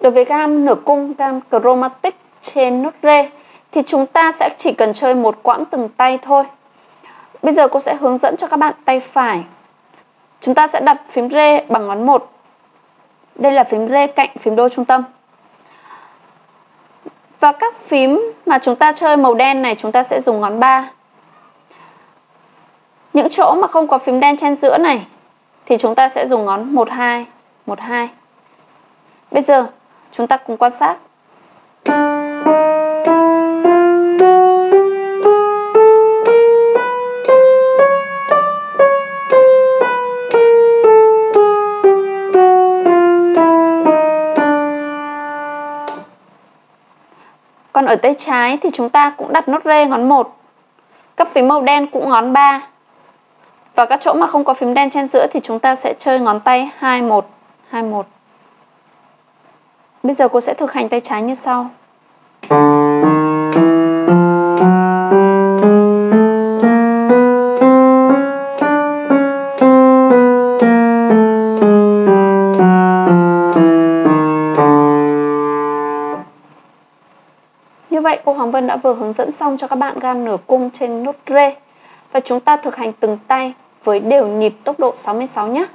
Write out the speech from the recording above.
Đối với gam nửa cung, gam chromatic trên nốt rê thì chúng ta sẽ chỉ cần chơi một quãng từng tay thôi. Bây giờ cô sẽ hướng dẫn cho các bạn tay phải. Chúng ta sẽ đặt phím rê bằng ngón 1. Đây là phím rê cạnh phím đô trung tâm. Và các phím mà chúng ta chơi màu đen này chúng ta sẽ dùng ngón 3. Những chỗ mà không có phím đen trên giữa này thì chúng ta sẽ dùng ngón 12, 12. Bây giờ chúng ta cùng quan sát. Còn ở tay trái thì chúng ta cũng đặt nốt rê ngón 1. Các phím màu đen cũng ngón 3. Và các chỗ mà không có phím đen trên giữa thì chúng ta sẽ chơi ngón tay 21, 21. Bây giờ cô sẽ thực hành tay trái như sau. Như vậy, cô Hoàng Vân đã vừa hướng dẫn xong cho các bạn gam nửa cung trên nốt rê và chúng ta thực hành từng tay với đều nhịp tốc độ 66 nhé.